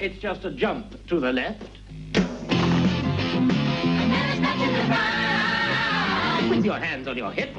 It's just a jump to the left. With your hands on your hips.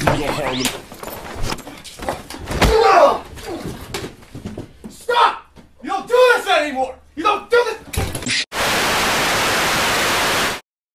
through the Harlem.